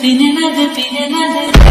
pinna da pinna da